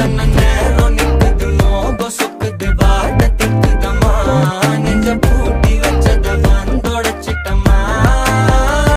ತನ್ನ ನೇರೋ ನಿಂತಿದ್ದು ನೋಗೋ ಸುಖದ ಬಾಟ ತಿಕ್ಕಿದ ಮಾನ ಜಪು